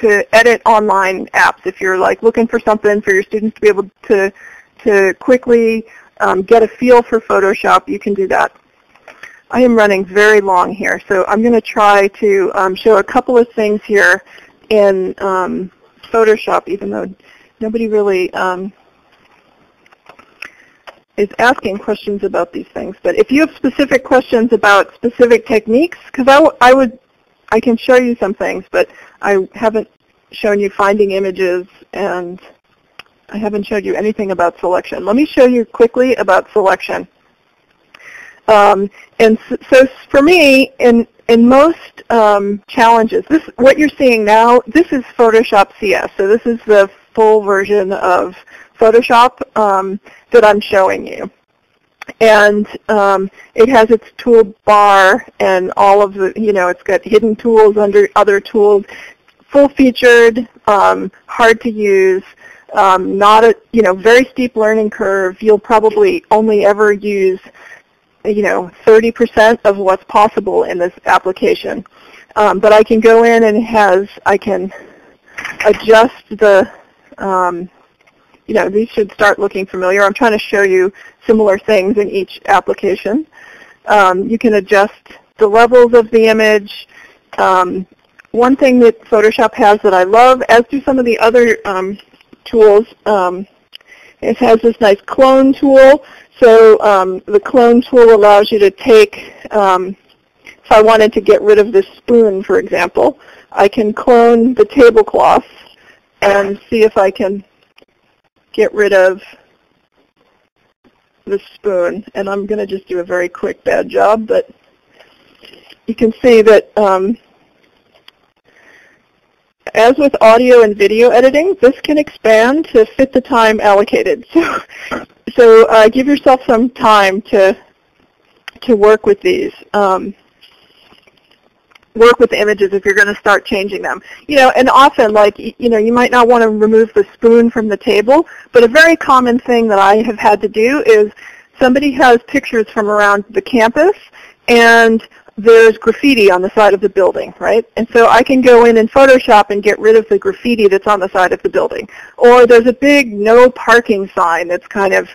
to edit online apps if you're like looking for something for your students to be able to to quickly um, get a feel for Photoshop, you can do that. I am running very long here, so I'm going to try to um, show a couple of things here in um, Photoshop, even though nobody really um, is asking questions about these things. But if you have specific questions about specific techniques, because I, I would, I can show you some things, but I haven't shown you finding images and I haven't showed you anything about selection. Let me show you quickly about selection. Um, and so, so, for me, in in most um, challenges, this what you're seeing now, this is Photoshop CS. So this is the full version of Photoshop um, that I'm showing you. And um, it has its toolbar and all of the, you know, it's got hidden tools under other tools, full featured, um, hard to use, um, not a, you know, very steep learning curve. You'll probably only ever use, you know, 30% of what's possible in this application. Um, but I can go in and it has, I can adjust the, um, you know, these should start looking familiar. I'm trying to show you similar things in each application. Um, you can adjust the levels of the image. Um, one thing that Photoshop has that I love, as do some of the other um, tools, um, it has this nice clone tool. So um, the clone tool allows you to take, um, if I wanted to get rid of this spoon, for example, I can clone the tablecloth and see if I can get rid of the spoon. And I'm going to just do a very quick bad job, but you can see that um, as with audio and video editing, this can expand to fit the time allocated. [laughs] So, so uh, give yourself some time to to work with these. Um, work with images if you're going to start changing them. You know, and often, like, you know, you might not want to remove the spoon from the table, but a very common thing that I have had to do is somebody has pictures from around the campus, and there's graffiti on the side of the building, right? And so I can go in and Photoshop and get rid of the graffiti that's on the side of the building. Or there's a big no parking sign that's kind of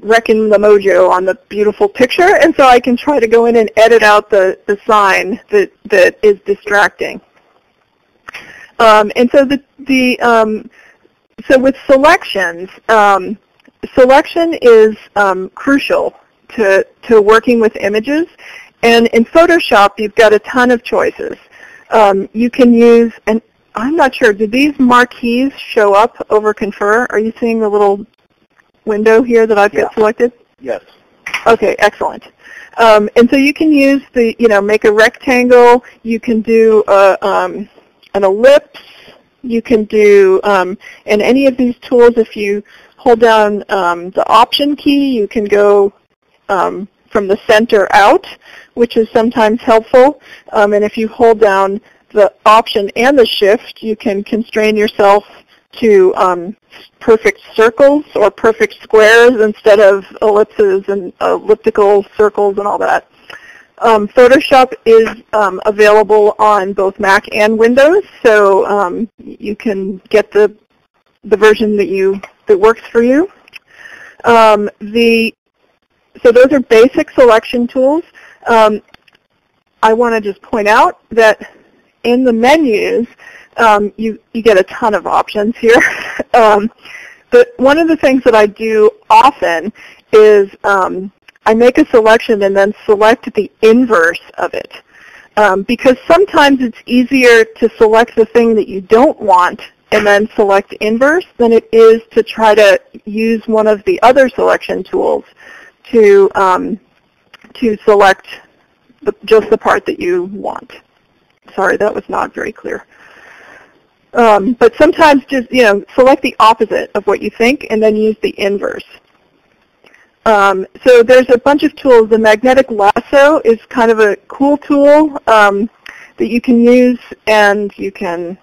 wrecking the mojo on the beautiful picture, and so I can try to go in and edit out the, the sign that, that is distracting. Um, and so the, the um, so with selections, um, selection is um, crucial to, to working with images. And in Photoshop, you've got a ton of choices. Um, you can use, and I'm not sure, do these marquees show up over Confer? Are you seeing the little window here that I've Yeah. got selected? Yes. Okay, excellent. Um, and so you can use the, you know, make a rectangle. You can do a, um, an ellipse. You can do, um, and any of these tools, if you hold down um, the Option key, you can go um, from the center out, which is sometimes helpful. Um, and if you hold down the Option and the Shift, you can constrain yourself to um, perfect circles or perfect squares instead of ellipses and elliptical circles and all that. Um, Photoshop is um, available on both Mac and Windows, so um, you can get the the version that you that works for you. Um, the so those are basic selection tools. Um, I want to just point out that in the menus, um, you, you get a ton of options here. [laughs] um, but one of the things that I do often is um, I make a selection and then select the inverse of it. Um, because sometimes it's easier to select the thing that you don't want and then select inverse than it is to try to use one of the other selection tools to um, to select the, just the part that you want. Sorry, that was not very clear. Um, but sometimes just, you know, select the opposite of what you think and then use the inverse. Um, so there's a bunch of tools. The magnetic lasso is kind of a cool tool um, that you can use and you can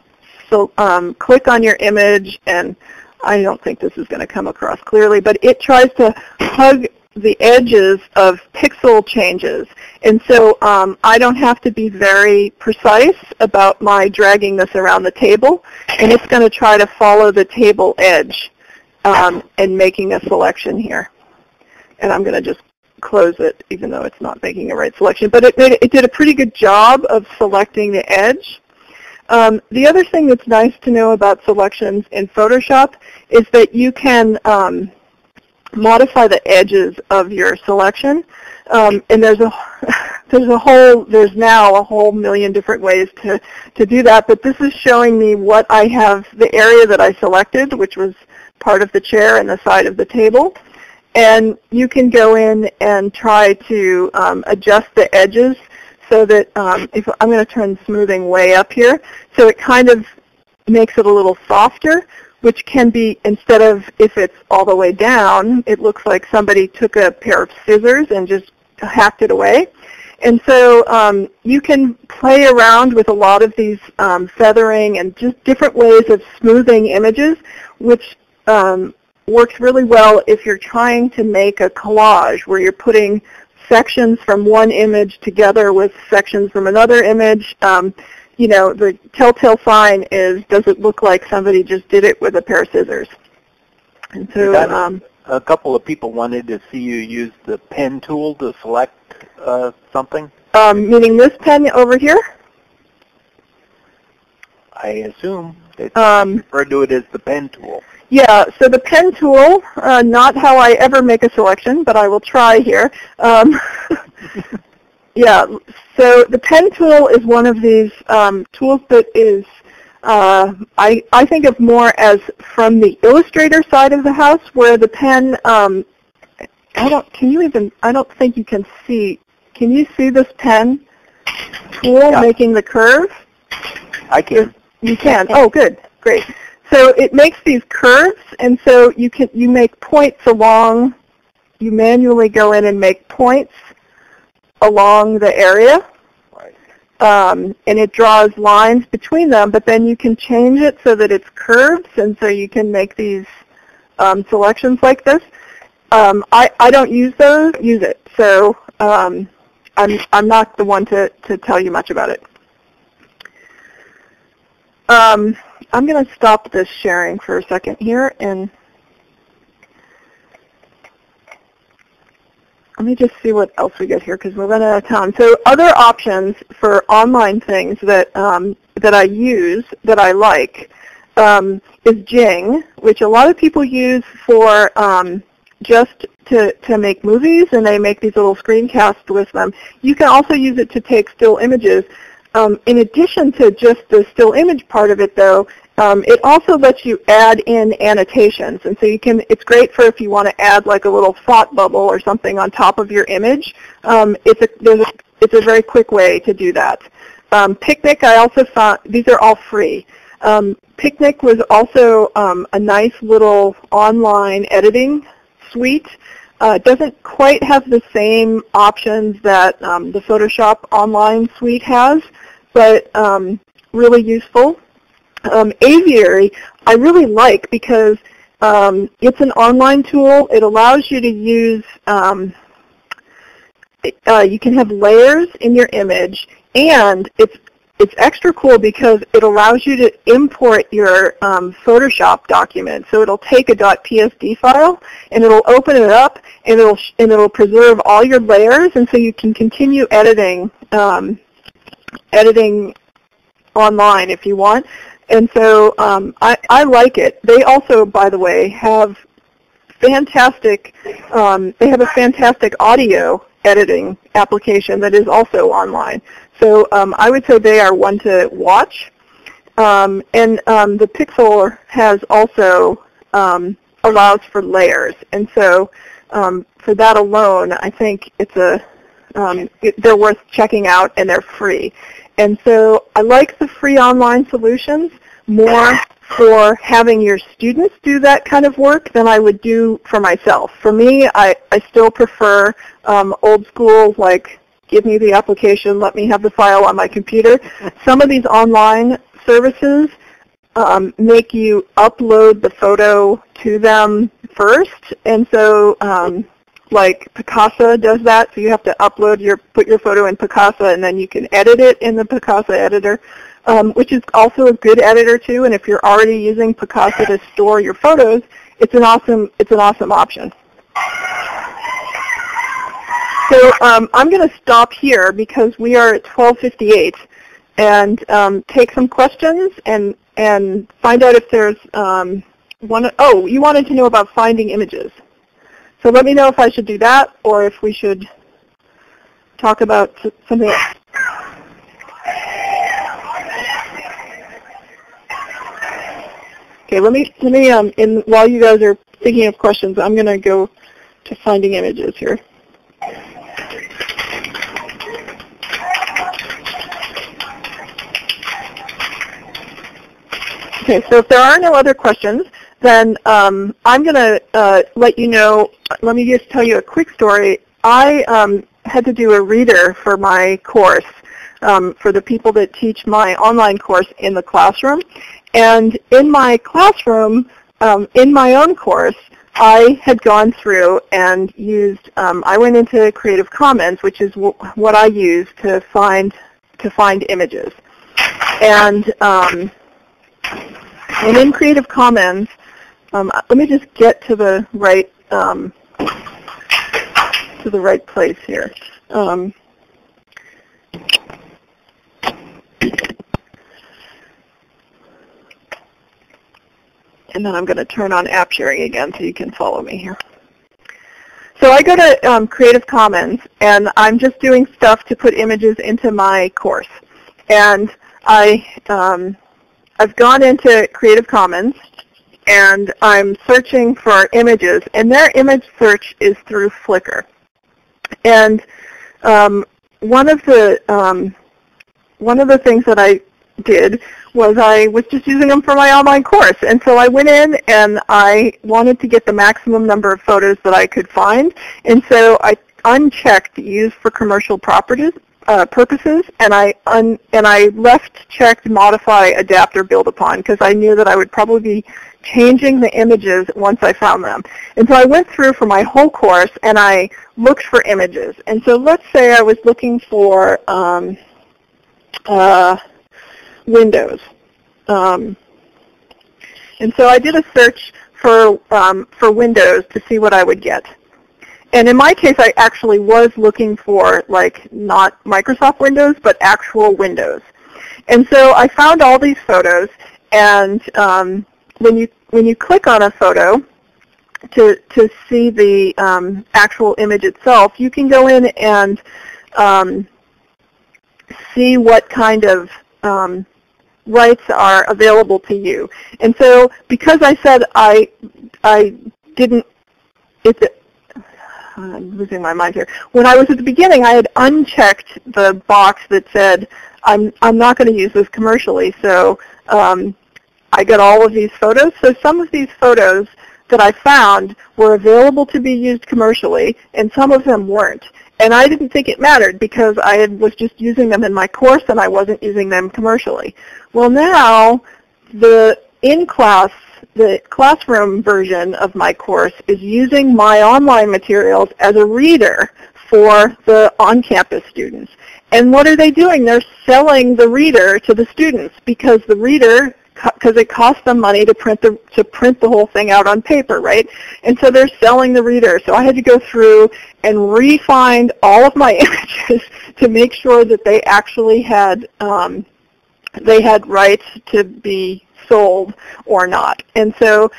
so, um, click on your image and I don't think this is going to come across clearly, but it tries to hug the edges of pixel changes. And so um, I don't have to be very precise about my dragging this around the table, and it's going to try to follow the table edge um, and making a selection here. And I'm going to just close it, even though it's not making a right selection. But it, made, it did a pretty good job of selecting the edge. Um, the other thing that's nice to know about selections in Photoshop is that you can um, modify the edges of your selection. Um, and there's a [laughs] there's a whole there's now a whole million different ways to to do that. But this is showing me what I have the area that I selected, which was part of the chair and the side of the table. And you can go in and try to um, adjust the edges so that um, if I'm going to turn smoothing way up here, so it kind of makes it a little softer which can be, instead of if it's all the way down, it looks like somebody took a pair of scissors and just hacked it away. And so um, you can play around with a lot of these um, feathering and just different ways of smoothing images, which um, works really well if you're trying to make a collage where you're putting sections from one image together with sections from another image. Um, you know, the telltale sign is, does it look like somebody just did it with a pair of scissors? And so, um, a couple of people wanted to see you use the pen tool to select uh, something. Um, meaning this pen over here? I assume they Um, refer to it as the pen tool. Yeah, so the pen tool, uh, not how I ever make a selection, but I will try here. Um, [laughs] yeah, so the pen tool is one of these um, tools that is, uh, I, I think of more as from the illustrator side of the house, where the pen, um, I don't, can you even, I don't think you can see, can you see this pen tool Yeah. making the curve? I can. You can. Oh, good. Great. So it makes these curves, and so you can you make points along. You manually go in and make points along the area, Right. um, and it draws lines between them. But then you can change it so that it's curves, and so you can make these um, selections like this. Um, I I don't use those. Use it. So um, I'm I'm not the one to to tell you much about it. Um, I'm going to stop this sharing for a second here and let me just see what else we get here because we're running out of time. So other options for online things that um, that I use that I like um, is Jing, which a lot of people use for um, just to, to make movies, and they make these little screencasts with them. You can also use it to take still images. Um, in addition to just the still image part of it, though, um, it also lets you add in annotations, and so you can. It's great for if you want to add like a little thought bubble or something on top of your image. Um, it's a there's a, it's a very quick way to do that. Um, Picnik, I also found these are all free. Um, Picnik was also um, a nice little online editing suite. Uh, it doesn't quite have the same options that um, the Photoshop online suite has, but really useful. Um, Aviary I really like because um, it's an online tool. It allows you to use, um, uh, you can have layers in your image, and it's it's extra cool because it allows you to import your um, Photoshop document. So it'll take a .psd file and it'll open it up and it'll and it'll preserve all your layers, and so you can continue editing um, editing online if you want. And so um, I, I like it. They also, by the way, have fantastic. Um, they have a fantastic audio editing application that is also online. So um, I would say they are one to watch. Um, and um, the Pixel has also um, allows for layers, and so um, for that alone, I think it's a um, it, they're worth checking out, and they're free. And so I like the free online solutions more for having your students do that kind of work than I would do for myself. For me, I, I still prefer um, old school, like give me the application, let me have the file on my computer. Some of these online services um, make you upload the photo to them first, and so um, like Picasa does that. So you have to upload your put your photo in Picasa, and then you can edit it in the Picasa editor, um, which is also a good editor too. And if you're already using Picasa to store your photos, it's an awesome it's an awesome option. So um, I'm going to stop here because we are at 12:58, and um, take some questions and and find out if there's um, one. Oh, you wanted to know about finding images. So let me know if I should do that or if we should talk about something else. Okay, let me let me um in while you guys are thinking of questions, I'm going to go to finding images here. Okay, so if there are no other questions, then um, I'm going to uh, let you know. Let me just tell you a quick story. I um, had to do a reader for my course um, for the people that teach my online course in the classroom. And in my classroom, um, in my own course, I had gone through and used, um, I went into Creative Commons, which is what I use to find, to find images. And, um, and in Creative Commons, um, let me just get to the right, um, to the right place here. Um, and then I'm going to turn on app sharing again so you can follow me here. So I go to um, Creative Commons, and I'm just doing stuff to put images into my course. And I, um, I've gone into Creative Commons, and I'm searching for images, and their image search is through Flickr. And um, one of the um, one of the things that I did was I was just using them for my online course. And so I went in and I wanted to get the maximum number of photos that I could find. And so I unchecked use for commercial properties, uh, purposes, and I un, and I left checked modify, adapt, or build upon because I knew that I would probably be changing the images once I found them. And so I went through for my whole course and I looked for images. And so let's say I was looking for um, uh, Windows. Um, and so I did a search for, um, for Windows to see what I would get. And in my case, I actually was looking for like not Microsoft Windows, but actual Windows. And so I found all these photos, and um, when you when you click on a photo to to see the um, actual image itself, you can go in and um, see what kind of um, rights are available to you. And so because I said I I didn't it's I'm losing my mind here. When I was at the beginning, I had unchecked the box that said I'm I'm not going to use this commercially. So um, I got all of these photos. So some of these photos that I found were available to be used commercially, and some of them weren't. And I didn't think it mattered because I was just using them in my course and I wasn't using them commercially. Well now, the in-class, the classroom version of my course is using my online materials as a reader for the on-campus students. And what are they doing? They're selling the reader to the students because the reader because it costs them money to print the to print the whole thing out on paper, right? And so they're selling the reader. So I had to go through and re-find all of my [laughs] images to make sure that they actually had um, they had rights to be sold or not. And so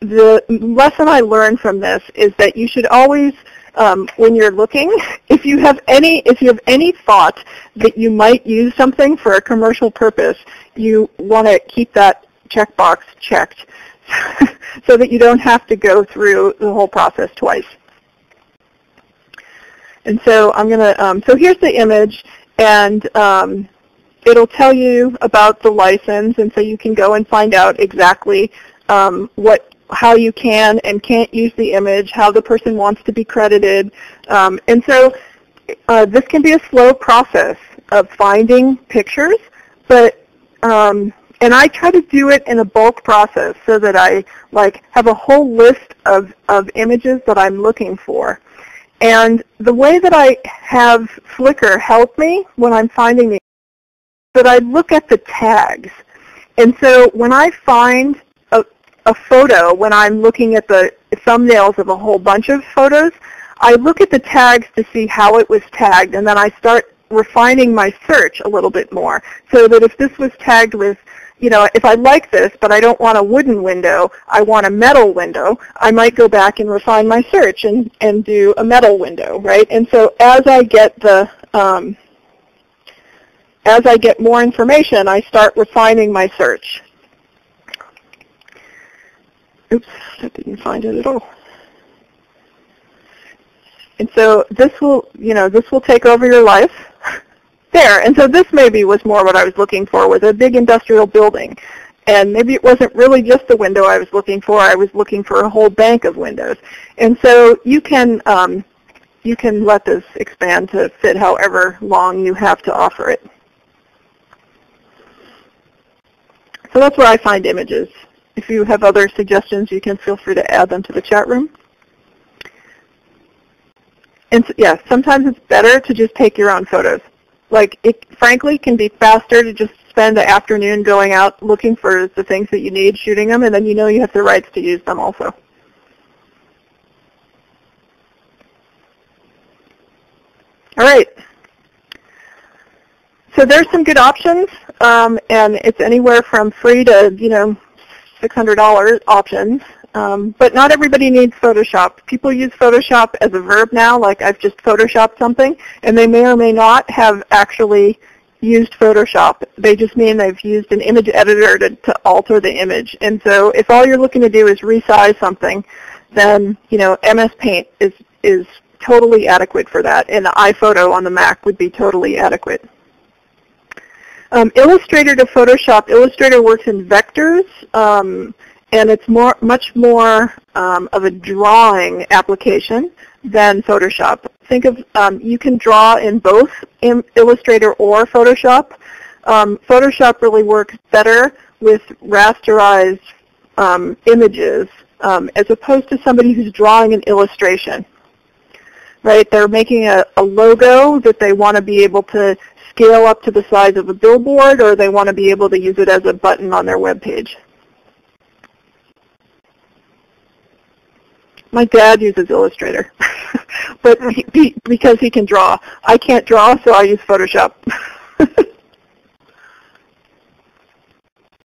the lesson I learned from this is that you should always um, when you're looking, [laughs] if you have any if you have any thought that you might use something for a commercial purpose, you want to keep that checkbox checked [laughs] so that you don't have to go through the whole process twice. And so I'm going to, um, so here's the image, and um, it'll tell you about the license, and so you can go and find out exactly um, what how you can and can't use the image, how the person wants to be credited. Um, and so uh, this can be a slow process of finding pictures, but um, and I try to do it in a bulk process so that I like have a whole list of, of images that I'm looking for. And the way that I have Flickr help me when I'm finding the that I look at the tags. And so when I find a, photo, when I'm looking at the thumbnails of a whole bunch of photos, I look at the tags to see how it was tagged, and then I start refining my search a little bit more so that if this was tagged with you know, if I like this, but I don't want a wooden window, I want a metal window, I might go back and refine my search and, and do a metal window, right? And so as I get the, um, as I get more information, I start refining my search. Oops, I didn't find it at all. And so this will, you know, this will take over your life [laughs] there. And so this maybe was more what I was looking for, was a big industrial building. And maybe it wasn't really just the window I was looking for. I was looking for a whole bank of windows. And so you can um, you can let this expand to fit however long you have to offer it. So that's where I find images if you have other suggestions, you can feel free to add them to the chat room. And so, yeah, sometimes it's better to just take your own photos. Like, it frankly can be faster to just spend the afternoon going out looking for the things that you need, shooting them, and then you know you have the rights to use them also. All right. So there's some good options, um, and it's anywhere from free to, you know, $600 options. Um, but not everybody needs Photoshop. People use Photoshop as a verb now, like I've just Photoshopped something, and they may or may not have actually used Photoshop. They just mean they've used an image editor to, to alter the image. And so if all you're looking to do is resize something, then you know MS Paint is is totally adequate for that, and iPhoto on the Mac would be totally adequate. Um, Illustrator to Photoshop, Illustrator works in vectors, um, and it's more, much more um, of a drawing application than Photoshop. Think of, um, you can draw in both in Illustrator or Photoshop. Um, Photoshop really works better with rasterized um, images as opposed to somebody who's drawing an illustration right? They're making a, a logo that they want to be able to scale up to the size of a billboard or they want to be able to use it as a button on their web page. My dad uses Illustrator, [laughs] but he, because he can draw. I can't draw, so I use Photoshop. [laughs]